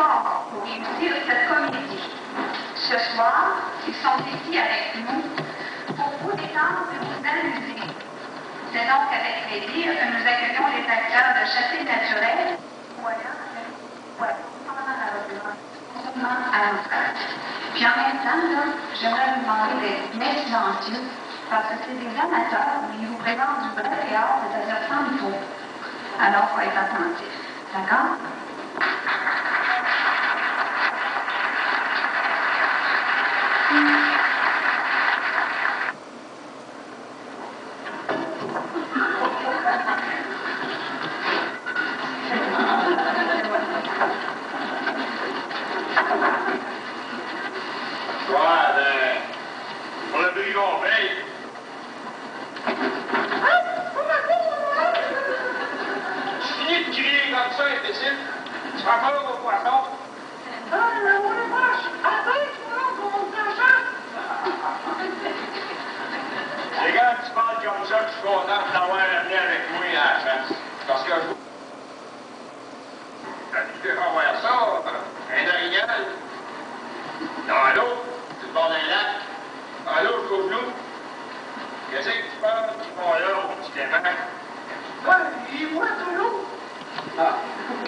pour réussir cette comédie. Ce soir, ils sont ici avec nous pour vous détendre et vous amuser. C'est donc avec plaisir que nous accueillons les acteurs de Château Naturel. Voilà, à. Puis en même temps, j'aimerais vous demander d'être bien silencieux, parce que c'est des amateurs, mais ils vous présentent du vrai théâtre, c'est-à-dire sans micro. Alors, il faut être attentif. D'accord?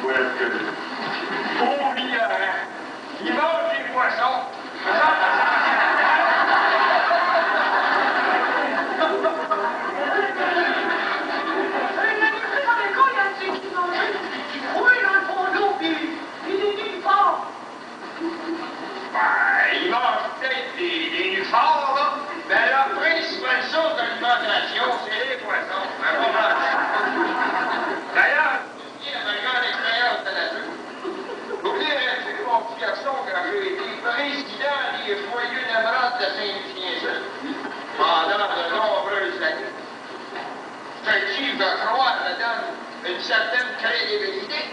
Ouais, que... riba رواد لدان انسان كريدي بيدي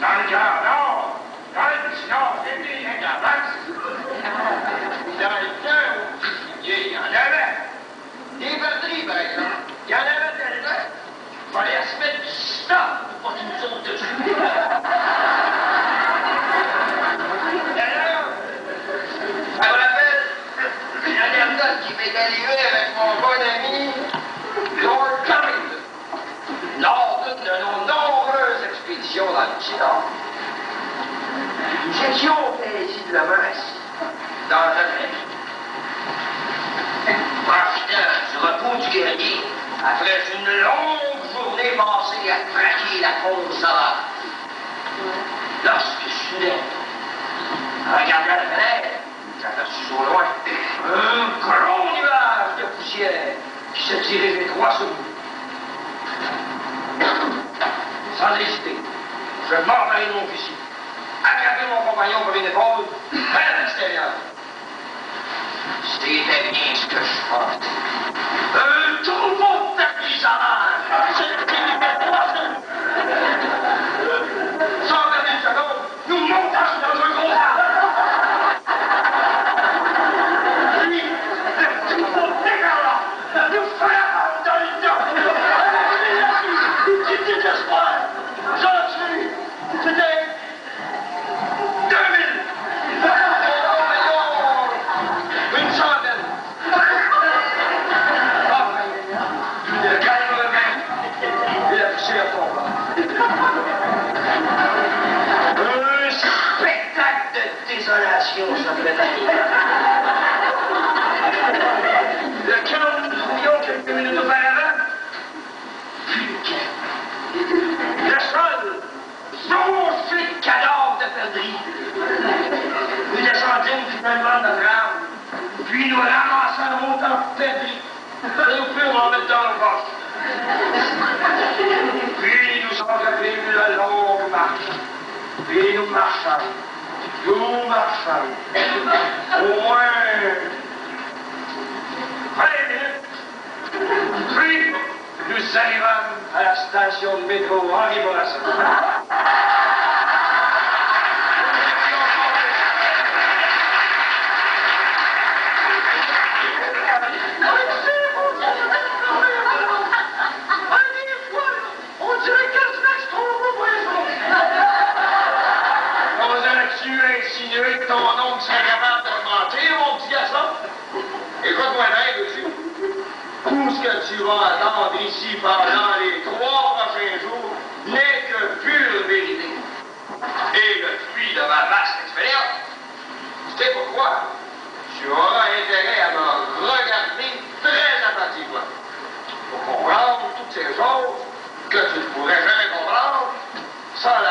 نرجع expéditions dans le Nord. Nous étions paisiblement assis dans la nuit, profitant du repos du guerrier après une longue journée passée à traquer la faune. Lorsque soudain, en regardant la fenêtre, j'aperçus au loin un gros nuage de poussière qui se dirigeait droit sur nous. Sans hésiter, je de mon fusil, attrapai mon compagnon par une épaule, finalement de notre arbre, puis nous ramassons autant de perdrix et nous en mettre dans nos poches. Puis nous entreprîmes la longue marche. Puis nous marchons. Nous marchons. Au moins 20 minutes. Puis nous arrivâmes à la station de métro Henri Bourassa.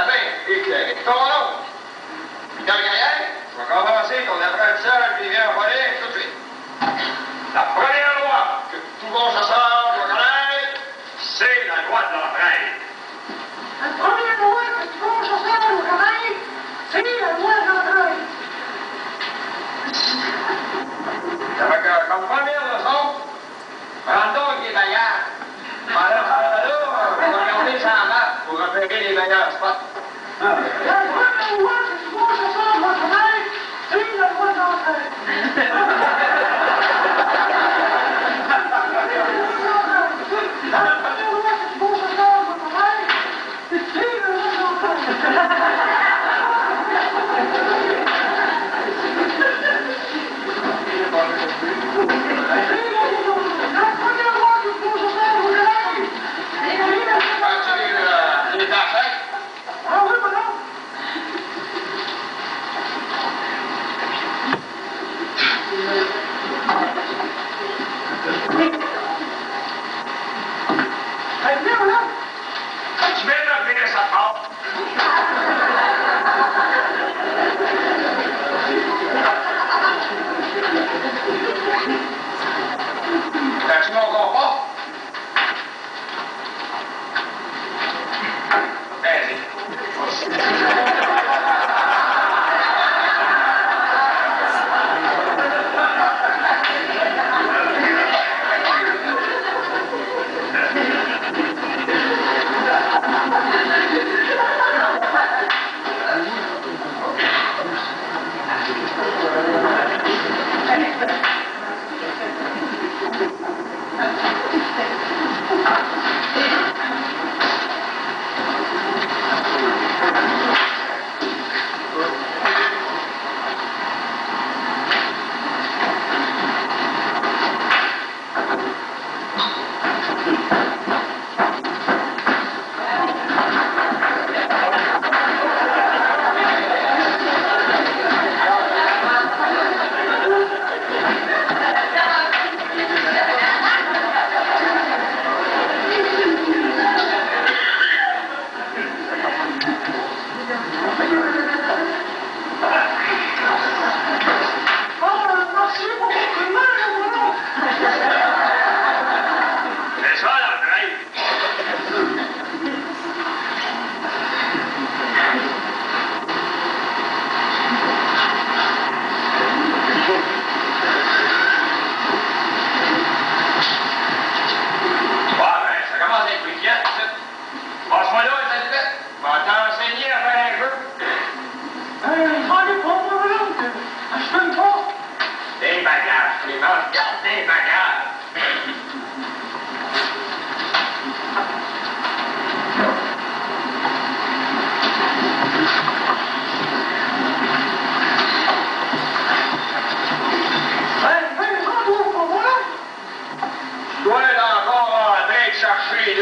matin, éclairé ton nom. Puis dans le carrière, je vais commencer ton apprentissage des vieux volets tout de suite. La première loi que tout bon chasseur doit connaître, c'est la loi de l'entraide. La première loi que tout bon chasseur doit connaître, c'est la loi de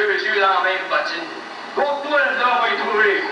就是巨大的本身。工作人都会注意。